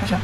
开始